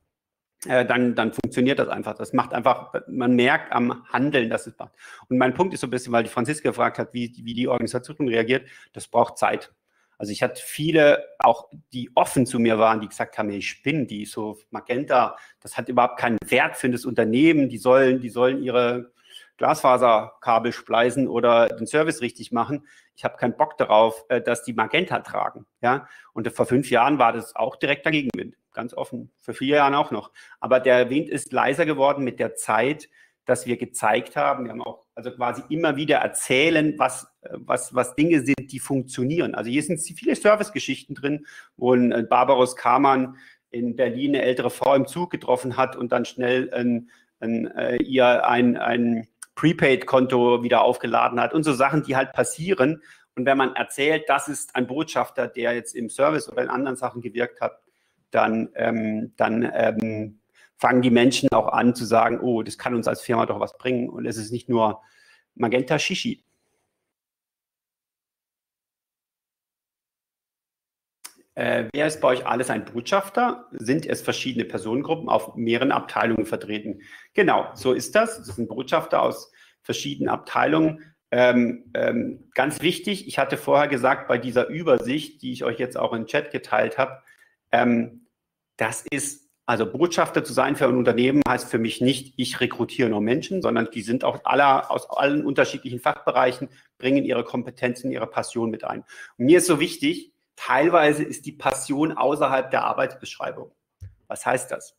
Speaker 1: Äh, dann, dann funktioniert das einfach. Das macht einfach, man merkt am Handeln, dass es macht. Und mein Punkt ist so ein bisschen, weil die Franziska gefragt hat, wie, wie die Organisation reagiert, das braucht Zeit. Also ich hatte viele auch, die offen zu mir waren, die gesagt haben, ich spinne die, so Magenta, das hat überhaupt keinen Wert für das Unternehmen, die sollen, die sollen ihre Glasfaserkabel spleißen oder den Service richtig machen. Ich habe keinen Bock darauf, äh, dass die Magenta tragen. Ja? Und vor fünf Jahren war das auch direkter Gegenwind ganz offen, für vier Jahren auch noch. Aber der Wind ist leiser geworden mit der Zeit, dass wir gezeigt haben. Wir haben auch also quasi immer wieder erzählen, was, was, was Dinge sind, die funktionieren. Also hier sind viele Servicegeschichten drin, wo ein äh, Barbaros Kamann in Berlin eine ältere Frau im Zug getroffen hat und dann schnell ein, ein, äh, ihr ein, ein Prepaid-Konto wieder aufgeladen hat und so Sachen, die halt passieren. Und wenn man erzählt, das ist ein Botschafter, der jetzt im Service oder in anderen Sachen gewirkt hat, dann, ähm, dann ähm, fangen die Menschen auch an zu sagen, oh, das kann uns als Firma doch was bringen und es ist nicht nur Magenta Shishi. Äh, wer ist bei euch alles ein Botschafter? Sind es verschiedene Personengruppen auf mehreren Abteilungen vertreten? Genau, so ist das. Das sind Botschafter aus verschiedenen Abteilungen. Ähm, ähm, ganz wichtig, ich hatte vorher gesagt, bei dieser Übersicht, die ich euch jetzt auch im Chat geteilt habe, ähm, das ist, also Botschafter zu sein für ein Unternehmen heißt für mich nicht, ich rekrutiere nur Menschen, sondern die sind auch aller, aus allen unterschiedlichen Fachbereichen, bringen ihre Kompetenzen, ihre Passion mit ein. Und mir ist so wichtig, teilweise ist die Passion außerhalb der Arbeitsbeschreibung. Was heißt das?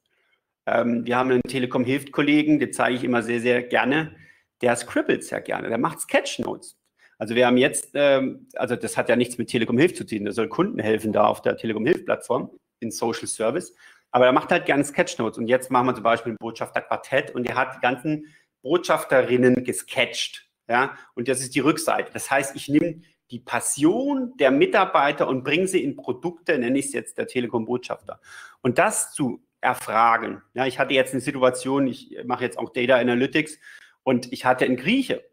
Speaker 1: Ähm, wir haben einen Telekom-Hilft-Kollegen, den zeige ich immer sehr, sehr gerne. Der scribbelt sehr gerne, der macht Sketchnotes. Also wir haben jetzt, ähm, also das hat ja nichts mit Telekom Hilf zu tun, der soll Kunden helfen da auf der Telekom Hilf Plattform in Social Service. Aber er macht halt gerne Sketchnotes und jetzt machen wir zum Beispiel ein Botschafterquartett und er hat die ganzen Botschafterinnen gesketcht. Ja, und das ist die Rückseite. Das heißt, ich nehme die Passion der Mitarbeiter und bringe sie in Produkte, nenne ich es jetzt der Telekom-Botschafter. Und das zu erfragen. Ja, ich hatte jetzt eine Situation, ich mache jetzt auch Data Analytics und ich hatte einen Grieche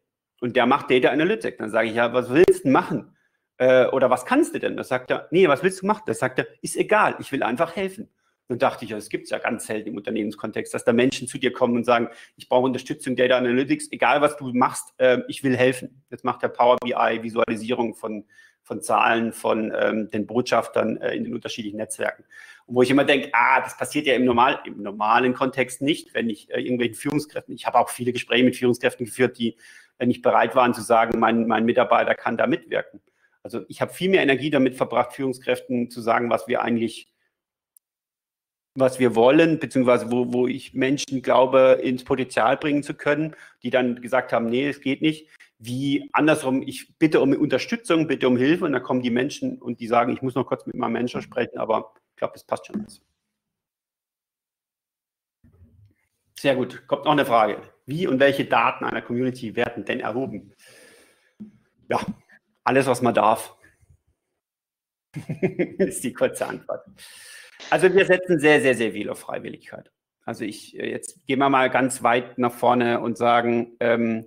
Speaker 1: und der macht Data Analytics. Dann sage ich, ja, was willst du machen? Äh, oder was kannst du denn? Da sagt er, nee, was willst du machen? Da sagt er, ist egal, ich will einfach helfen. Dann dachte ich, es gibt ja ganz selten im Unternehmenskontext, dass da Menschen zu dir kommen und sagen, ich brauche Unterstützung, Data Analytics, egal was du machst, äh, ich will helfen. Jetzt macht der Power BI Visualisierung von, von Zahlen von ähm, den Botschaftern äh, in den unterschiedlichen Netzwerken. Und wo ich immer denke, ah, das passiert ja im, normal, im normalen Kontext nicht, wenn ich äh, irgendwelchen Führungskräften, ich habe auch viele Gespräche mit Führungskräften geführt, die äh, nicht bereit waren zu sagen, mein, mein Mitarbeiter kann da mitwirken. Also ich habe viel mehr Energie damit verbracht, Führungskräften zu sagen, was wir eigentlich was wir wollen, beziehungsweise wo, wo ich Menschen glaube, ins Potenzial bringen zu können, die dann gesagt haben, nee, es geht nicht. Wie andersrum, ich bitte um Unterstützung, bitte um Hilfe und dann kommen die Menschen und die sagen, ich muss noch kurz mit meinem Manager sprechen, aber ich glaube, das passt schon. Sehr gut. Kommt noch eine Frage. Wie und welche Daten einer Community werden denn erhoben? Ja, alles, was man darf. ist die kurze Antwort. Also wir setzen sehr, sehr, sehr viel auf Freiwilligkeit. Also ich, äh, jetzt gehen wir mal ganz weit nach vorne und sagen, ähm,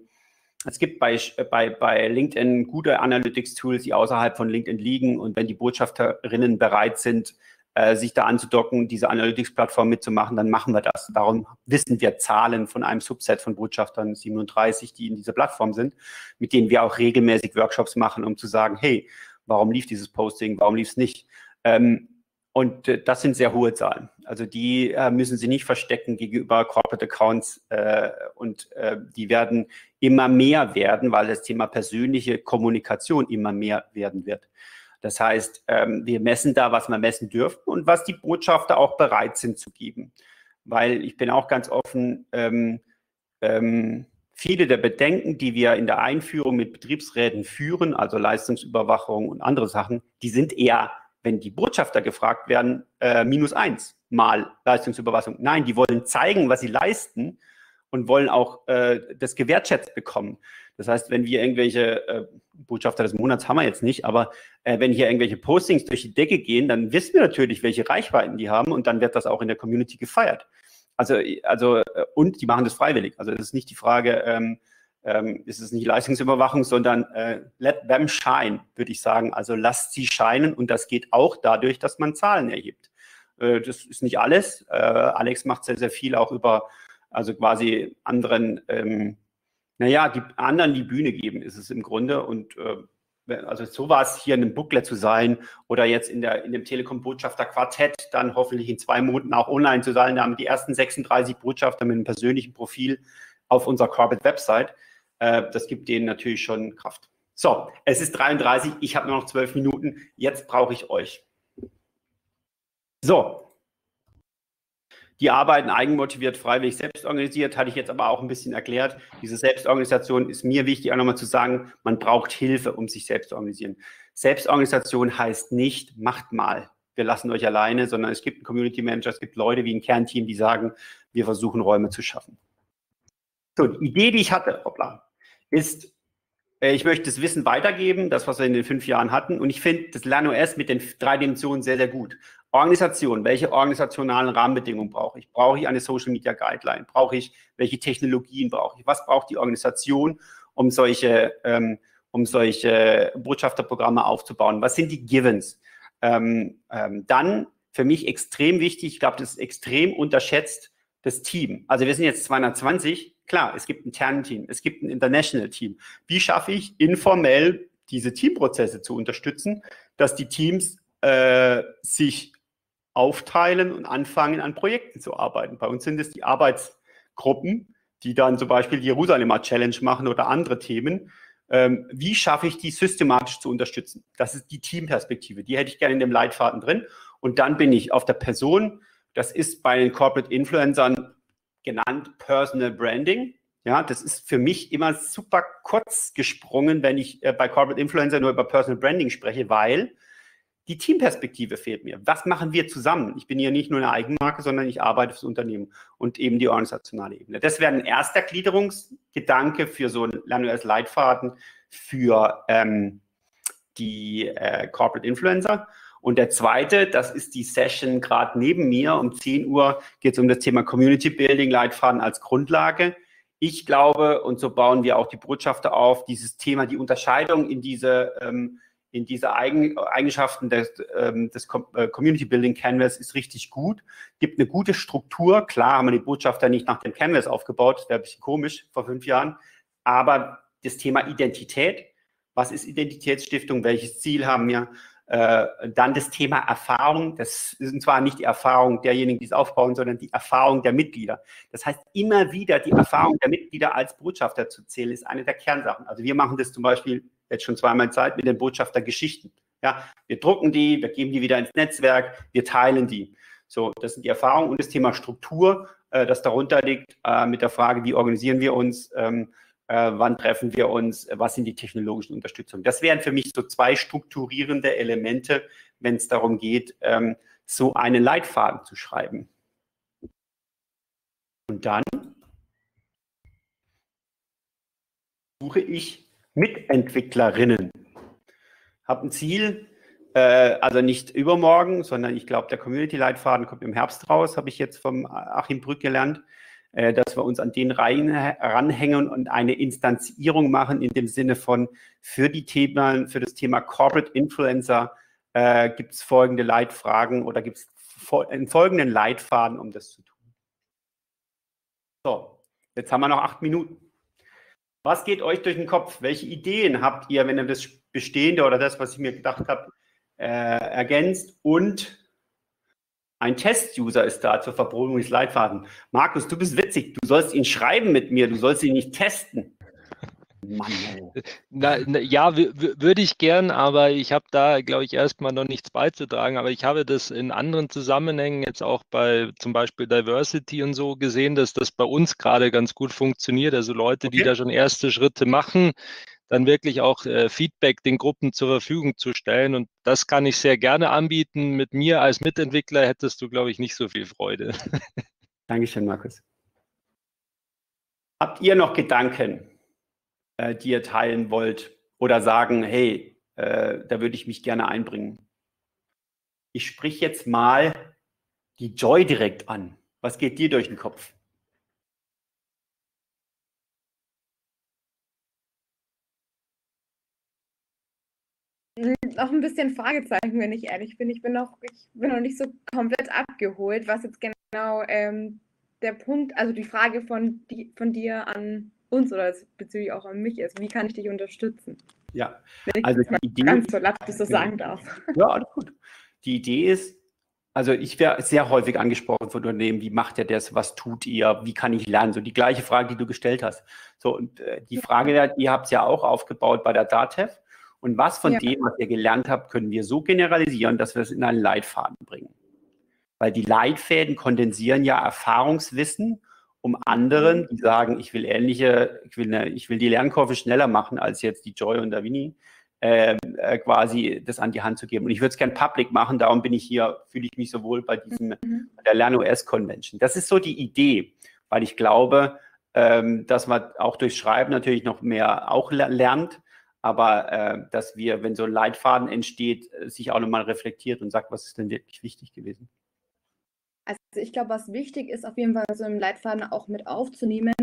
Speaker 1: es gibt bei, bei, bei LinkedIn gute Analytics-Tools, die außerhalb von LinkedIn liegen. Und wenn die Botschafterinnen bereit sind, äh, sich da anzudocken, diese Analytics-Plattform mitzumachen, dann machen wir das. Darum wissen wir Zahlen von einem Subset von Botschaftern, 37, die in dieser Plattform sind, mit denen wir auch regelmäßig Workshops machen, um zu sagen, hey, warum lief dieses Posting, warum lief es nicht? Ähm, und äh, das sind sehr hohe Zahlen. Also die äh, müssen Sie nicht verstecken gegenüber Corporate Accounts äh, und äh, die werden immer mehr werden, weil das Thema persönliche Kommunikation immer mehr werden wird. Das heißt, ähm, wir messen da, was wir messen dürfen und was die Botschafter auch bereit sind zu geben. Weil ich bin auch ganz offen, ähm, ähm, viele der Bedenken, die wir in der Einführung mit Betriebsräten führen, also Leistungsüberwachung und andere Sachen, die sind eher wenn die Botschafter gefragt werden, äh, minus eins mal Leistungsüberwachung. Nein, die wollen zeigen, was sie leisten und wollen auch äh, das gewertschätzt bekommen. Das heißt, wenn wir irgendwelche äh, Botschafter des Monats haben wir jetzt nicht, aber äh, wenn hier irgendwelche Postings durch die Decke gehen, dann wissen wir natürlich, welche Reichweiten die haben und dann wird das auch in der Community gefeiert. Also, also äh, und die machen das freiwillig. Also es ist nicht die Frage, ähm, ähm, ist es nicht Leistungsüberwachung, sondern äh, let them shine, würde ich sagen. Also lasst sie scheinen und das geht auch dadurch, dass man Zahlen erhebt. Äh, das ist nicht alles. Äh, Alex macht sehr, sehr viel auch über, also quasi anderen, ähm, naja, die anderen die Bühne geben, ist es im Grunde. Und äh, also so war es hier in einem Booklet zu sein oder jetzt in, der, in dem Telekom-Botschafter Quartett dann hoffentlich in zwei Monaten auch online zu sein. Da haben die ersten 36 Botschafter mit einem persönlichen Profil auf unserer Corporate Website. Äh, das gibt denen natürlich schon Kraft. So, es ist 33, ich habe nur noch zwölf Minuten. Jetzt brauche ich euch. So. Die arbeiten eigenmotiviert, freiwillig, selbstorganisiert, hatte ich jetzt aber auch ein bisschen erklärt. Diese Selbstorganisation ist mir wichtig, auch nochmal zu sagen, man braucht Hilfe, um sich selbst zu organisieren. Selbstorganisation heißt nicht, macht mal, wir lassen euch alleine, sondern es gibt einen Community Manager, es gibt Leute wie ein Kernteam, die sagen, wir versuchen Räume zu schaffen. So, die Idee, die ich hatte, hoppla, ist, äh, ich möchte das Wissen weitergeben, das, was wir in den fünf Jahren hatten. Und ich finde das LernOS mit den drei Dimensionen sehr, sehr gut. Organisation, welche organisationalen Rahmenbedingungen brauche ich? Brauche ich eine Social Media Guideline? Brauche ich, welche Technologien brauche ich? Was braucht die Organisation, um solche, ähm, um solche Botschafterprogramme aufzubauen? Was sind die Givens? Ähm, ähm, dann für mich extrem wichtig, ich glaube, das ist extrem unterschätzt, das Team. Also wir sind jetzt 220, Klar, es gibt ein Kernteam, es gibt ein International-Team. Wie schaffe ich informell diese Teamprozesse zu unterstützen, dass die Teams äh, sich aufteilen und anfangen, an Projekten zu arbeiten? Bei uns sind es die Arbeitsgruppen, die dann zum Beispiel die Jerusalemer Challenge machen oder andere Themen. Ähm, wie schaffe ich die systematisch zu unterstützen? Das ist die Teamperspektive. Die hätte ich gerne in dem Leitfaden drin. Und dann bin ich auf der Person. Das ist bei den Corporate Influencern genannt Personal Branding. Ja, das ist für mich immer super kurz gesprungen, wenn ich äh, bei Corporate Influencer nur über Personal Branding spreche, weil die Teamperspektive fehlt mir. Was machen wir zusammen? Ich bin hier nicht nur eine Eigenmarke, sondern ich arbeite fürs Unternehmen und eben die organisationale Ebene. Das wäre ein erster Gliederungsgedanke für so ein Lerners Leitfaden für, ähm, die äh, Corporate Influencer. Und der zweite, das ist die Session gerade neben mir. Um 10 Uhr geht es um das Thema Community Building, Leitfaden als Grundlage. Ich glaube, und so bauen wir auch die Botschafter auf, dieses Thema, die Unterscheidung in diese, ähm, in diese Eigen, Eigenschaften des, ähm, des äh, Community Building Canvas ist richtig gut. Gibt eine gute Struktur. Klar haben wir die Botschafter nicht nach dem Canvas aufgebaut. Das wäre ein bisschen komisch vor fünf Jahren. Aber das Thema Identität. Was ist Identitätsstiftung? Welches Ziel haben wir? Äh, dann das Thema Erfahrung. Das sind zwar nicht die Erfahrung derjenigen, die es aufbauen, sondern die Erfahrung der Mitglieder. Das heißt, immer wieder die Erfahrung der Mitglieder als Botschafter zu zählen, ist eine der Kernsachen. Also wir machen das zum Beispiel jetzt schon zweimal Zeit mit den Botschaftergeschichten. Ja, wir drucken die, wir geben die wieder ins Netzwerk, wir teilen die. So, das sind die Erfahrungen und das Thema Struktur, äh, das darunter liegt, äh, mit der Frage, wie organisieren wir uns, ähm, äh, wann treffen wir uns, was sind die technologischen Unterstützungen. Das wären für mich so zwei strukturierende Elemente, wenn es darum geht, ähm, so einen Leitfaden zu schreiben. Und dann suche ich Mitentwicklerinnen. Habe ein Ziel, äh, also nicht übermorgen, sondern ich glaube, der Community-Leitfaden kommt im Herbst raus, habe ich jetzt vom Achim Brück gelernt. Äh, dass wir uns an den Reihen ranhängen und eine Instanzierung machen in dem Sinne von für die Themen, für das Thema Corporate Influencer äh, gibt es folgende Leitfragen oder gibt es einen folgenden Leitfaden, um das zu tun. So, jetzt haben wir noch acht Minuten. Was geht euch durch den Kopf? Welche Ideen habt ihr, wenn ihr das Bestehende oder das, was ich mir gedacht habe, äh, ergänzt? Und ein Test-User ist da zur Verprobung des Leitfaden. Markus, du bist witzig. Du sollst ihn schreiben mit mir. Du sollst ihn nicht testen.
Speaker 8: Mann, na, na, ja, würde ich gern, aber ich habe da, glaube ich, erstmal noch nichts beizutragen. Aber ich habe das in anderen Zusammenhängen jetzt auch bei zum Beispiel Diversity und so gesehen, dass das bei uns gerade ganz gut funktioniert. Also Leute, okay. die da schon erste Schritte machen, dann wirklich auch äh, Feedback den Gruppen zur Verfügung zu stellen. Und das kann ich sehr gerne anbieten. Mit mir als Mitentwickler hättest du, glaube ich, nicht so viel Freude.
Speaker 1: Dankeschön, Markus. Habt ihr noch Gedanken, äh, die ihr teilen wollt oder sagen, hey, äh, da würde ich mich gerne einbringen? Ich sprich jetzt mal die Joy direkt an. Was geht dir durch den Kopf?
Speaker 5: Noch ein bisschen Fragezeichen, wenn ich ehrlich bin. Ich bin noch, ich bin noch nicht so komplett abgeholt, was jetzt genau ähm, der Punkt, also die Frage von, die, von dir an uns oder bezüglich auch an mich ist. Wie kann ich dich unterstützen?
Speaker 1: Ja,
Speaker 5: also die Idee. Ganz so laut, dass so sagen darf.
Speaker 1: Ja, alles gut. Die Idee ist, also ich werde sehr häufig angesprochen von Unternehmen, wie macht ihr das, was tut ihr, wie kann ich lernen? So die gleiche Frage, die du gestellt hast. So, und äh, die Frage, ihr habt es ja auch aufgebaut bei der DATEV. Und was von ja. dem, was ihr gelernt habt, können wir so generalisieren, dass wir es in einen Leitfaden bringen. Weil die Leitfäden kondensieren ja Erfahrungswissen, um anderen, die sagen, ich will ähnliche, ich will, eine, ich will die Lernkurve schneller machen als jetzt die Joy und der Winnie, äh, quasi das an die Hand zu geben. Und ich würde es gern public machen, darum bin ich hier, fühle ich mich so wohl bei diesem, mhm. der LernOS Convention. Das ist so die Idee, weil ich glaube, ähm, dass man auch durch Schreiben natürlich noch mehr auch lernt, aber äh, dass wir, wenn so ein Leitfaden entsteht, äh, sich auch nochmal reflektiert und sagt, was ist denn wirklich wichtig gewesen.
Speaker 5: Also ich glaube, was wichtig ist, auf jeden Fall so im Leitfaden auch mit aufzunehmen,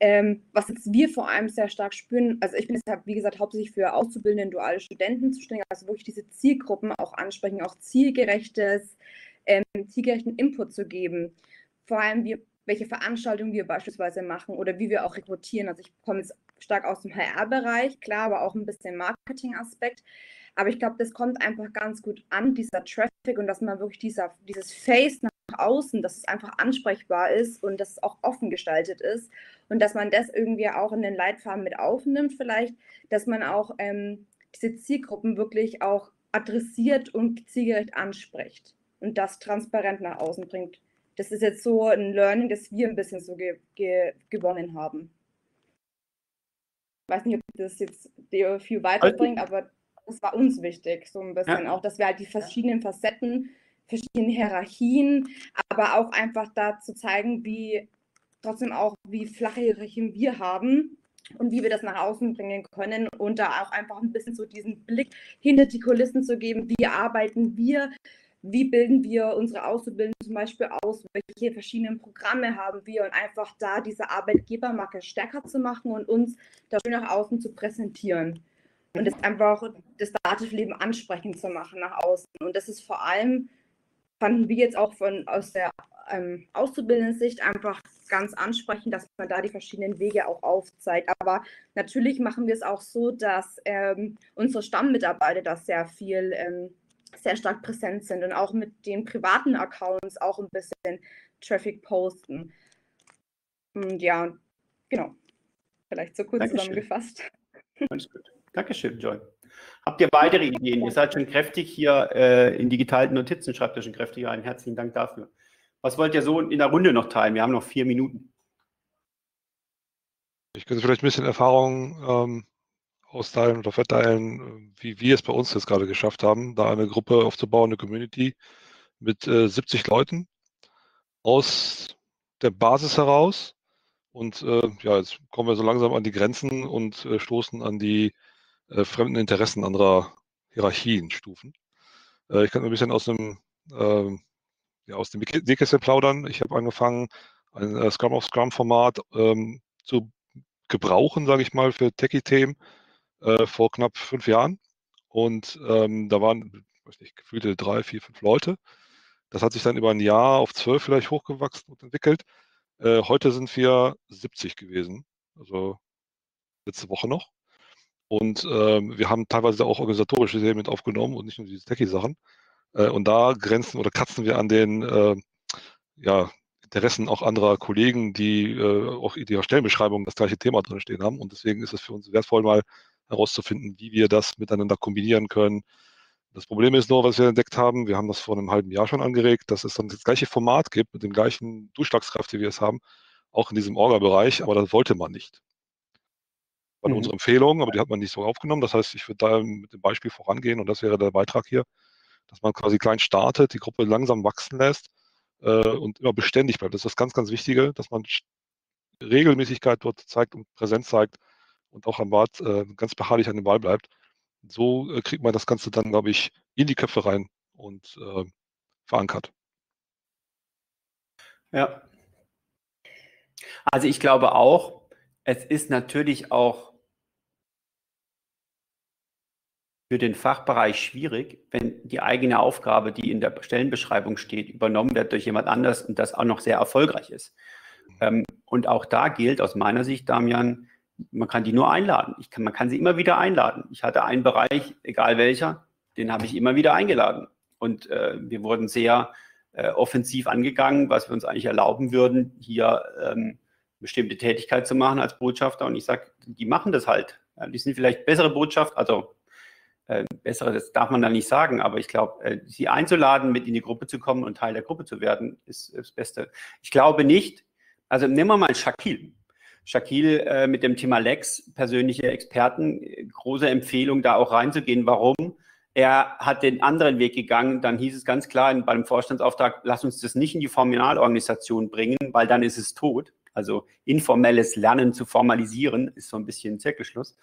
Speaker 5: ähm, was jetzt wir vor allem sehr stark spüren, also ich bin jetzt, wie gesagt, hauptsächlich für auszubildende duale Studenten zuständig, also wirklich diese Zielgruppen auch ansprechen, auch zielgerechtes, ähm, zielgerechten Input zu geben. Vor allem, wir, welche Veranstaltungen wir beispielsweise machen oder wie wir auch rekrutieren. Also ich komme jetzt stark aus dem HR-Bereich, klar, aber auch ein bisschen Marketing-Aspekt. Aber ich glaube, das kommt einfach ganz gut an, dieser Traffic und dass man wirklich dieser, dieses Face nach außen, dass es einfach ansprechbar ist und dass es auch offen gestaltet ist und dass man das irgendwie auch in den Leitfaden mit aufnimmt, vielleicht, dass man auch ähm, diese Zielgruppen wirklich auch adressiert und zielgerecht anspricht und das transparent nach außen bringt. Das ist jetzt so ein Learning, das wir ein bisschen so ge ge gewonnen haben weiß nicht, ob das jetzt dir viel weiterbringt, aber das war uns wichtig, so ein bisschen ja. auch, dass wir halt die verschiedenen Facetten, verschiedene Hierarchien, aber auch einfach da zu zeigen, wie trotzdem auch, wie flache Hierarchien wir haben und wie wir das nach außen bringen können und da auch einfach ein bisschen so diesen Blick hinter die Kulissen zu geben, wie arbeiten wir, wie bilden wir unsere Auszubildenden zum Beispiel aus, welche verschiedenen Programme haben wir und einfach da diese Arbeitgebermarke stärker zu machen und uns da schön nach außen zu präsentieren und das einfach das Dativ-Leben ansprechend zu machen nach außen. Und das ist vor allem, fanden wir jetzt auch von aus der ähm, auszubildenden Sicht einfach ganz ansprechend, dass man da die verschiedenen Wege auch aufzeigt. Aber natürlich machen wir es auch so, dass ähm, unsere Stammmitarbeiter da sehr viel, ähm, sehr stark präsent sind und auch mit den privaten Accounts auch ein bisschen Traffic posten. Und ja, genau. Vielleicht so kurz Dankeschön. zusammengefasst.
Speaker 1: Alles gut. Dankeschön, Joy. Habt ihr weitere Ideen? Ihr seid schon kräftig hier äh, in digitalen Notizen, schreibt ihr schon kräftig ein. Herzlichen Dank dafür. Was wollt ihr so in der Runde noch teilen? Wir haben noch vier Minuten.
Speaker 3: Ich könnte vielleicht ein bisschen Erfahrung ähm, austeilen oder verteilen, wie wir es bei uns jetzt gerade geschafft haben, da eine Gruppe aufzubauen, eine Community mit äh, 70 Leuten aus der Basis heraus. Und äh, ja, jetzt kommen wir so langsam an die Grenzen und äh, stoßen an die äh, fremden Interessen anderer Hierarchienstufen. Äh, ich kann ein bisschen aus dem ähm, ja, aus dem Nähkästchen plaudern. Ich habe angefangen, ein äh, Scrum of Scrum-Format ähm, zu gebrauchen, sage ich mal, für Techie-Themen äh, vor knapp fünf Jahren. Und ähm, da waren, weiß nicht, gefühlte drei, vier, fünf Leute. Das hat sich dann über ein Jahr auf zwölf vielleicht hochgewachsen und entwickelt. Äh, heute sind wir 70 gewesen, also letzte Woche noch. Und ähm, wir haben teilweise auch organisatorische Themen mit aufgenommen und nicht nur diese Techie-Sachen. Äh, und da grenzen oder kratzen wir an den äh, ja, Interessen auch anderer Kollegen, die äh, auch in ihrer Stellenbeschreibung das gleiche Thema drin stehen haben. Und deswegen ist es für uns wertvoll, mal herauszufinden, wie wir das miteinander kombinieren können. Das Problem ist nur, was wir entdeckt haben, wir haben das vor einem halben Jahr schon angeregt, dass es dann das gleiche Format gibt mit dem gleichen Durchschlagskraft, wie wir es haben, auch in diesem Orga-Bereich, aber das wollte man nicht. War mhm. unsere Empfehlung, aber die hat man nicht so aufgenommen. Das heißt, ich würde da mit dem Beispiel vorangehen und das wäre der Beitrag hier dass man quasi klein startet, die Gruppe langsam wachsen lässt äh, und immer beständig bleibt. Das ist das ganz, ganz Wichtige, dass man Regelmäßigkeit dort zeigt und Präsenz zeigt und auch am Bad äh, ganz beharrlich an dem Ball bleibt. So äh, kriegt man das Ganze dann, glaube ich, in die Köpfe rein und äh, verankert.
Speaker 1: Ja. Also ich glaube auch, es ist natürlich auch für den Fachbereich schwierig, wenn die eigene Aufgabe, die in der Stellenbeschreibung steht, übernommen wird durch jemand anders und das auch noch sehr erfolgreich ist. Ähm, und auch da gilt aus meiner Sicht, Damian, man kann die nur einladen. Kann, man kann sie immer wieder einladen. Ich hatte einen Bereich, egal welcher, den habe ich immer wieder eingeladen. Und äh, wir wurden sehr äh, offensiv angegangen, was wir uns eigentlich erlauben würden, hier ähm, bestimmte Tätigkeit zu machen als Botschafter. Und ich sage, die machen das halt. Ja, die sind vielleicht bessere Botschaft, also äh, bessere, das darf man da nicht sagen, aber ich glaube, äh, sie einzuladen, mit in die Gruppe zu kommen und Teil der Gruppe zu werden, ist, ist das Beste. Ich glaube nicht, also nehmen wir mal Shakil. Shakil äh, mit dem Thema Lex, persönliche Experten, große Empfehlung, da auch reinzugehen. Warum? Er hat den anderen Weg gegangen. Dann hieß es ganz klar beim Vorstandsauftrag, lass uns das nicht in die Formalorganisation bringen, weil dann ist es tot. Also informelles Lernen zu formalisieren, ist so ein bisschen Zirkelschluss.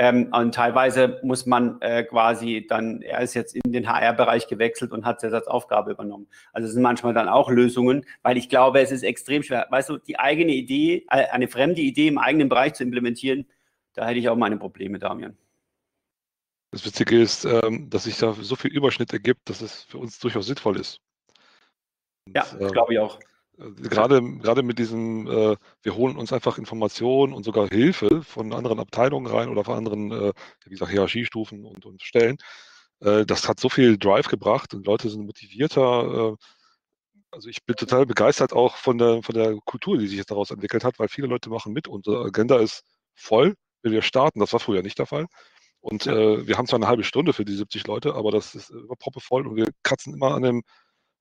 Speaker 1: Ähm, und teilweise muss man äh, quasi dann, er ist jetzt in den HR-Bereich gewechselt und hat als Aufgabe übernommen. Also es sind manchmal dann auch Lösungen, weil ich glaube, es ist extrem schwer. Weißt du, die eigene Idee, äh, eine fremde Idee im eigenen Bereich zu implementieren, da hätte ich auch meine Probleme, Damian.
Speaker 3: Das Witzige ist, ähm, dass sich da so viel Überschnitt ergibt, dass es für uns durchaus sinnvoll ist.
Speaker 1: Und, ja, das glaube ich auch.
Speaker 3: Gerade, gerade mit diesem, äh, wir holen uns einfach Informationen und sogar Hilfe von anderen Abteilungen rein oder von anderen, äh, wie gesagt, Hierarchiestufen und, und Stellen. Äh, das hat so viel Drive gebracht und Leute sind motivierter. Äh, also ich bin total begeistert auch von der, von der Kultur, die sich jetzt daraus entwickelt hat, weil viele Leute machen mit. Unsere Agenda ist voll, wenn wir starten. Das war früher nicht der Fall. Und ja. äh, wir haben zwar eine halbe Stunde für die 70 Leute, aber das ist immer proppevoll und wir kratzen immer an dem,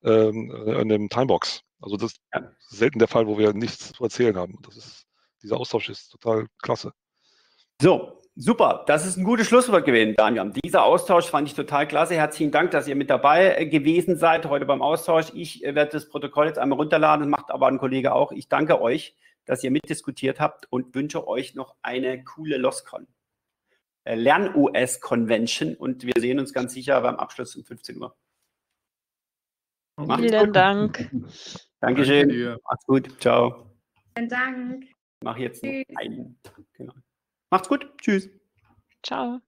Speaker 3: ähm, an dem Timebox. Also das ja. ist selten der Fall, wo wir nichts zu erzählen haben. Das ist, dieser Austausch ist total klasse.
Speaker 1: So, super. Das ist ein gutes Schlusswort gewesen, Daniel. Dieser Austausch fand ich total klasse. Herzlichen Dank, dass ihr mit dabei äh, gewesen seid heute beim Austausch. Ich äh, werde das Protokoll jetzt einmal runterladen, das macht aber ein Kollege auch. Ich danke euch dass ihr mitdiskutiert habt und wünsche euch noch eine coole LOSCON. Äh, Lern-OS-Convention und wir sehen uns ganz sicher beim Abschluss um 15 Uhr.
Speaker 7: Macht's Vielen gut. Dank.
Speaker 1: Dankeschön. Danke Macht's gut. Ciao.
Speaker 5: Vielen Dank.
Speaker 1: Mach jetzt noch einen. Genau. Macht's gut. Tschüss.
Speaker 7: Ciao.